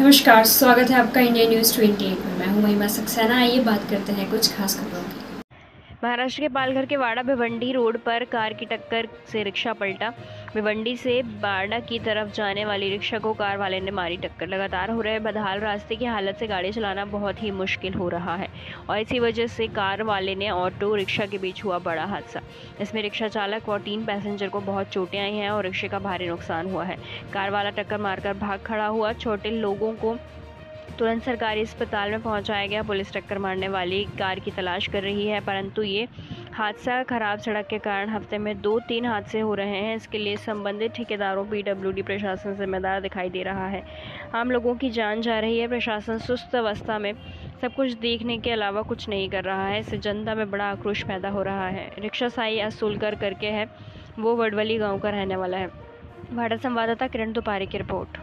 नमस्कार, स्वागत है आपका इंडिया न्यूज़ 28 में। मैं हूँ महिमा सक्सेना। आइए बात करते हैं कुछ खास खबरों महाराष्ट्र के पालघर के वाड़ा भिवंडी रोड पर कार की टक्कर से रिक्शा पलटा। भिवंडी से बाड़ा की तरफ़ जाने वाली रिक्शा को कार वाले ने मारी टक्कर। लगातार हो रहे बदहाल रास्ते की हालत से गाड़ी चलाना बहुत ही मुश्किल हो रहा है और इसी वजह से कार वाले ने ऑटो रिक्शा के बीच हुआ बड़ा हादसा। इसमें रिक्शा चालक और तीन पैसेंजर को बहुत चोटें आई हैं और रिक्शे का भारी नुकसान हुआ है। कार वाला टक्कर मारकर भाग खड़ा हुआ। छोटे लोगों को तुरंत सरकारी अस्पताल में पहुँचाया गया। पुलिस टक्कर मारने वाली कार की तलाश कर रही है, परंतु ये हादसा खराब सड़क के कारण हफ़्ते में दो तीन हादसे हो रहे हैं। इसके लिए संबंधित ठेकेदारों, पीडब्ल्यूडी प्रशासन जिम्मेदार दिखाई दे रहा है। आम लोगों की जान जा रही है। प्रशासन सुस्त अवस्था में सब कुछ देखने के अलावा कुछ नहीं कर रहा है। इससे जनता में बड़ा आक्रोश पैदा हो रहा है। रिक्शा साई असूलकर करके है, वो वडवली गाँव का रहने वाला है। भारत संवाददाता किरण दुपारी की रिपोर्ट।